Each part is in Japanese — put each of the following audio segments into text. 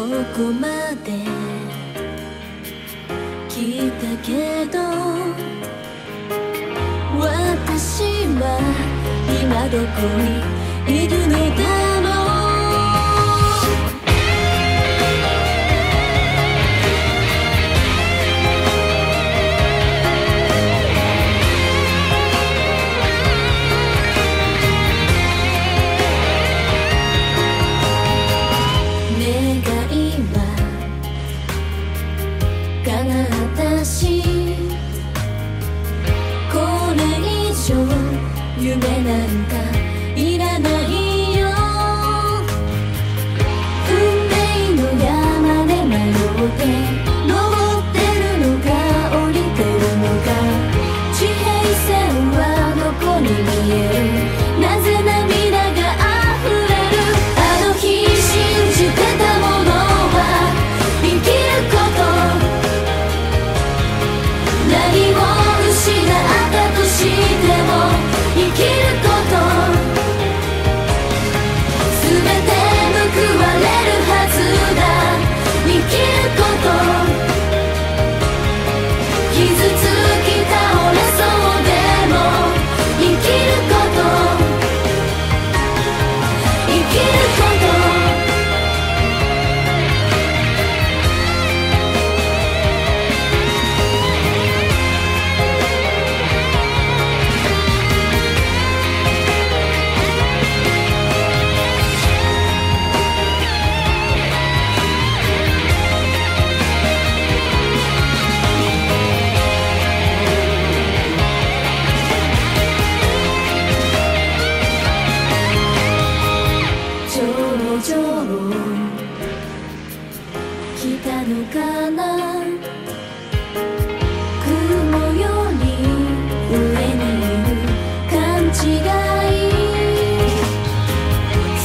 こまで来たけど私は今どこにいるのだ？叶ったしこれ以上夢なんかいらないよ。運命の山で迷って登ってるのか降りてるのか地平線はどこに見える？来たのかな？雲より上にいる勘違い。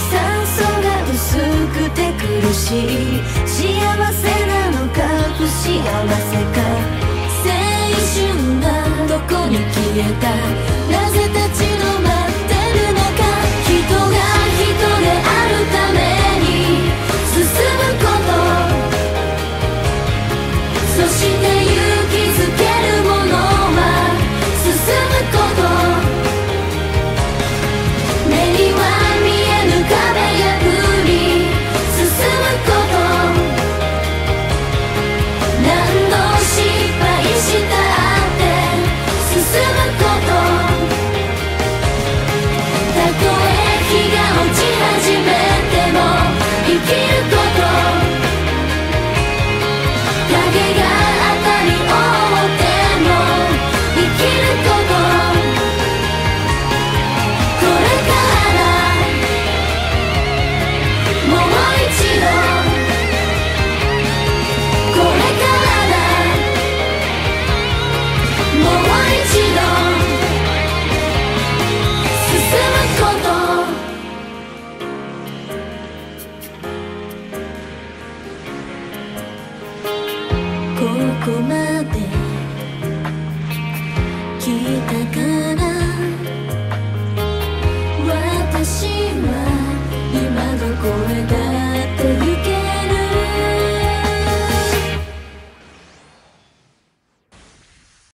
酸素が薄くて苦しい。幸せなのか不幸せか。青春がどこに消えた？ことここまで来たか